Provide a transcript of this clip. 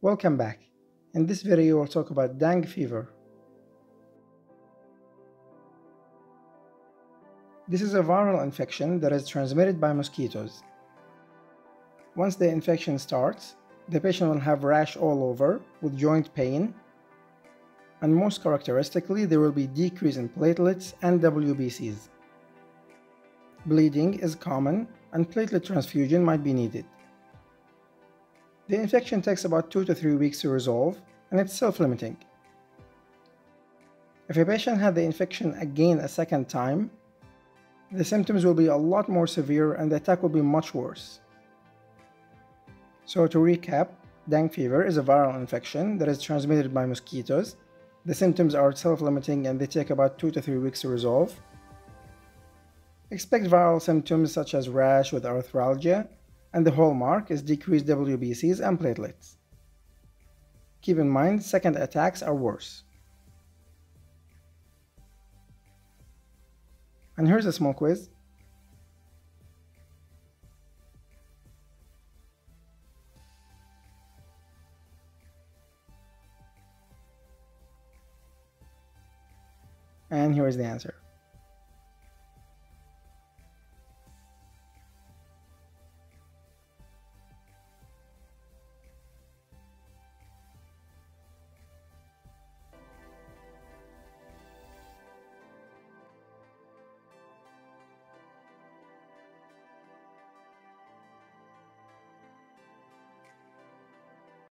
Welcome back. In this video we'll talk about dengue fever. This is a viral infection that is transmitted by mosquitoes. Once the infection starts, the patient will have rash all over with joint pain, and most characteristically there will be decrease in platelets and WBCs. Bleeding is common and platelet transfusion might be needed. The infection takes about 2 to 3 weeks to resolve and it's self-limiting. If a patient had the infection again a second time, the symptoms will be a lot more severe and the attack will be much worse. So to recap, dengue fever is a viral infection that is transmitted by mosquitoes. The symptoms are self-limiting and they take about 2 to 3 weeks to resolve. Expect viral symptoms such as rash with arthralgia, and the hallmark is decreased WBCs and platelets. Keep in mind, second attacks are worse. And here's a small quiz. And here is the answer.